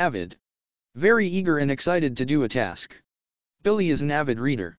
Avid. Very eager and excited to do a task. Billy is an avid reader.